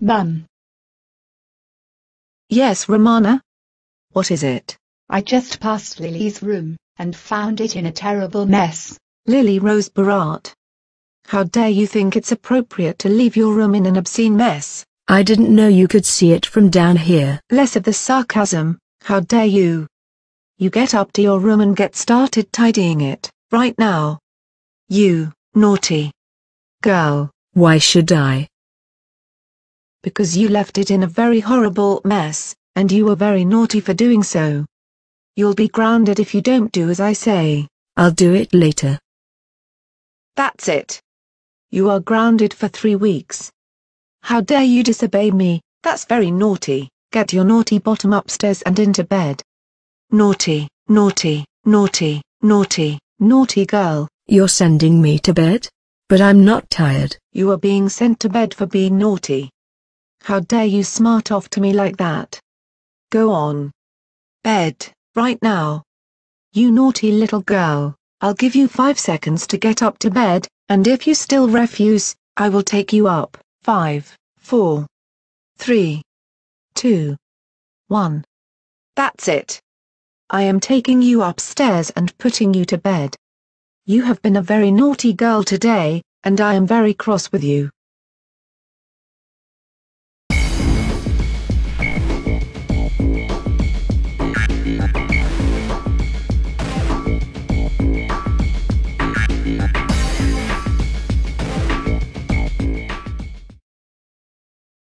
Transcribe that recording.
Mum, Yes, Romana? What is it? I just passed Lily's room, and found it in a terrible mess. Lily Rose Barat. How dare you think it's appropriate to leave your room in an obscene mess? I didn't know you could see it from down here. Less of the sarcasm, how dare you? You get up to your room and get started tidying it, right now. You, naughty girl, Why should I? Because you left it in a very horrible mess, and you were very naughty for doing so. You'll be grounded if you don't do as I say. I'll do it later. That's it. You are grounded for three weeks. How dare you disobey me, that's very naughty, get your naughty bottom upstairs and into bed. Naughty, naughty, naughty, naughty, naughty girl, You're sending me to bed? But I'm not tired. you are being sent to bed for being naughty. How dare you smart off to me like that? Go on. Bed, right now. You naughty little girl, I'll give you five seconds to get up to bed, and if you still refuse, I will take you up. Five, four, three, two, one. That's it. I am taking you upstairs and putting you to bed. You have been a very naughty girl today, and I am very cross with you.